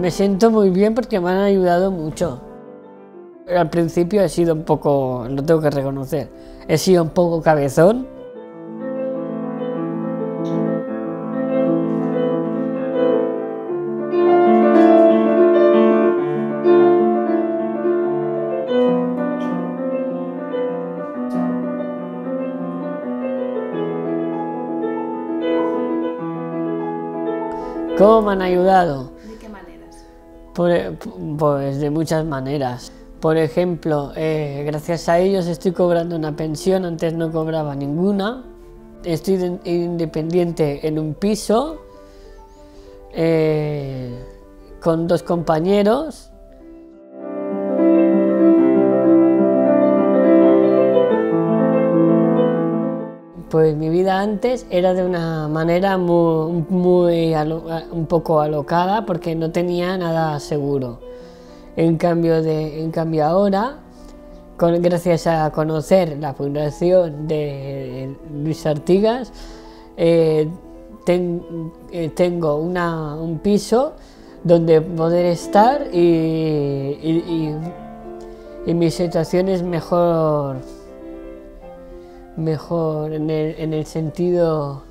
Me siento muy bien porque me han ayudado mucho. Al principio he sido un poco, lo tengo que reconocer, he sido un poco cabezón. ¿Cómo me han ayudado? ¿De qué maneras? Por- pues de muchas maneras. Por ejemplo, eh, gracias a ellos estoy cobrando una pensión, antes no cobraba ninguna. Estoy de- independiente en un piso eh, con dos compañeros. Pues mi vida antes era de una manera muy, un poco alocada porque no tenía nada seguro. En cambio, de, en cambio ahora, con- gracias a conocer la fundación de Luis Artigas, eh, eh, tengo un piso donde poder estar y, y- y- y mi situación es mejor, mejor en el, en el sentido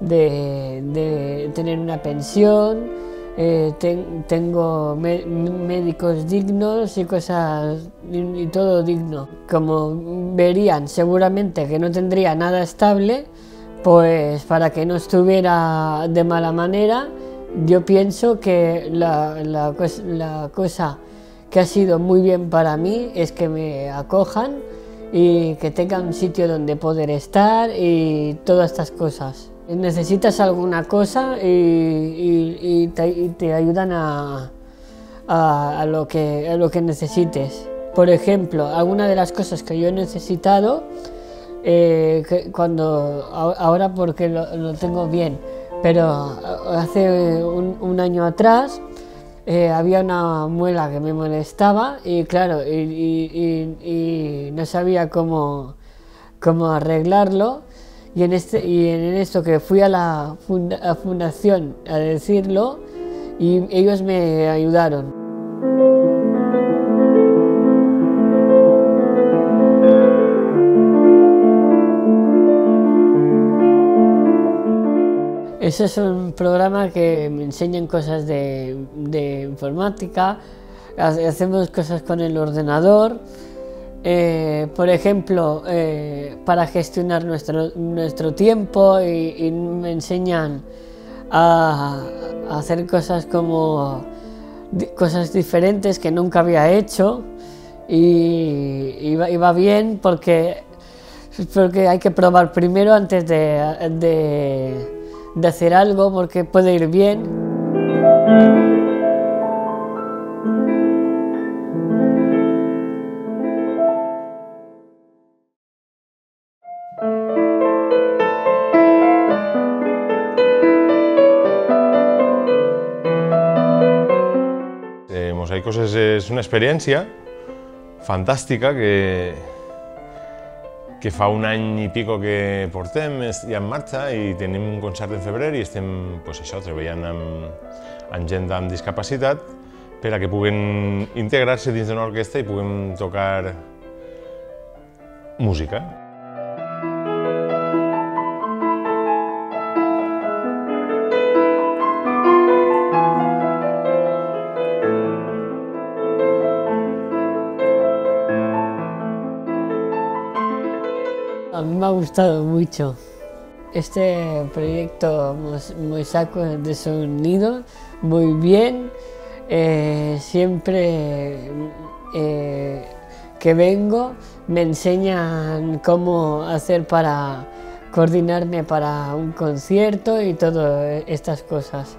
de, tener una pensión, eh, ten- tengo médicos dignos y cosas y, todo digno. Como verían seguramente que no tendría nada estable, pues para que no estuviera de mala manera, yo pienso que la, la cosa que ha sido muy bien para mí es que me acojan y que tenga un sitio donde poder estar y todas estas cosas. Necesitas alguna cosa y, te, ayudan a, lo que, lo que necesites. Por ejemplo, alguna de las cosas que yo he necesitado, eh, cuando, ahora porque lo, lo tengo bien, pero hace un, un año atrás eh, había una muela que me molestaba y claro, y, no sabía cómo, cómo arreglarlo. Y en, este, y en esto que fui a la fundación a decirlo y ellos me ayudaron. Ese es un programa que me enseñan cosas de, informática, hace- hacemos cosas con el ordenador, eh, por ejemplo, eh, para gestionar nuestro, tiempo y, me enseñan a, hacer cosas como cosas diferentes que nunca había hecho y, va, bien porque, porque hay que probar primero antes de- de hacer algo porque puede ir bien. Eh, Mosaicos és una experiència fantàstica que, que fa un any i pico que portem és- ja en marxa i tenim un concert en febrer i estem pues, això, treballant amb, amb gent amb discapacitat per a que puguen integrar-se dins d'una orquestra i puguem tocar música. A mí me ha gustado mucho. Este proyecto Mosaico de Sonido, muy bien. Eh, siempre eh, que vengo me enseñan cómo hacer para coordinarme para un concierto y todas estas cosas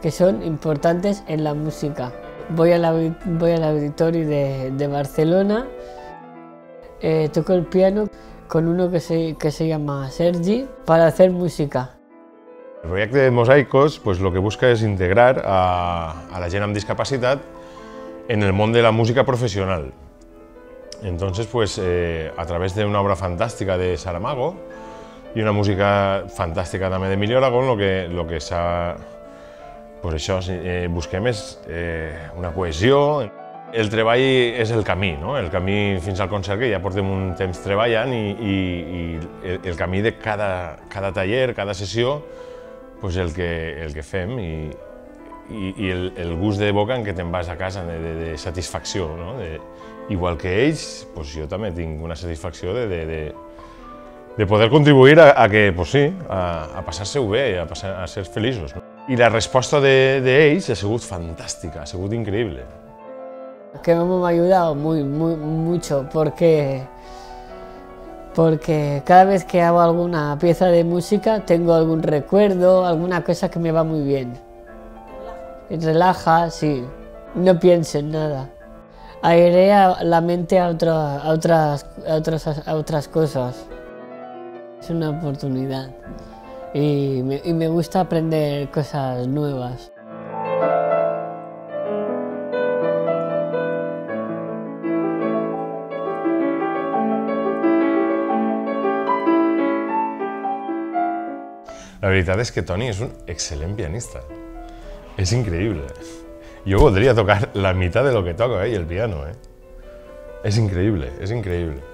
que son importantes en la música. Voy al, audi- voy al auditorio de, de Barcelona, eh, toco el piano con uno que se, que se llama Sergi para hacer música. El projecte de Mosaicos pues, lo que busca és integrar a, la gent amb discapacitat en el mundo de la música profesional. Entonces, pues eh, a través de una obra fantástica de Saramago y una música fantástica también de Emilio Aragón, lo que, lo que. Pues això, eh, eh, una cohesió. El treball és el camí, no? el camí fins al concert que ja portem un temps treballant i, i, i el, el camí de cada, cada taller, cada sessió, pues el, que, el que fem i, i, i el, el gust de boca en què te'n vas a casa de, de, de satisfacció. No? De, igual que ells, pues jo també tinc una satisfacció de, de, de, de poder contribuir a, a que, pues sí, a, a passar-se-ho bé, a, passar, a ser feliços. No? I la resposta d'ells de, de ha sigut fantàstica, ha sigut increïble. Que me ha ayudado muy, muy, mucho porque porque cada vez que hago alguna pieza de música tengo algún recuerdo, alguna cosa que me va muy bien. Relaja, sí. No pienso en nada. Airea la mente a, otra, a, otras, a, otras, a otras cosas. Es una oportunidad y me gusta aprender cosas nuevas. La veritat és que Toni és un excel·lent pianista. És increïble. Jo voldria tocar la meitat de lo que toca ell, el piano. Eh? És increïble, és increïble.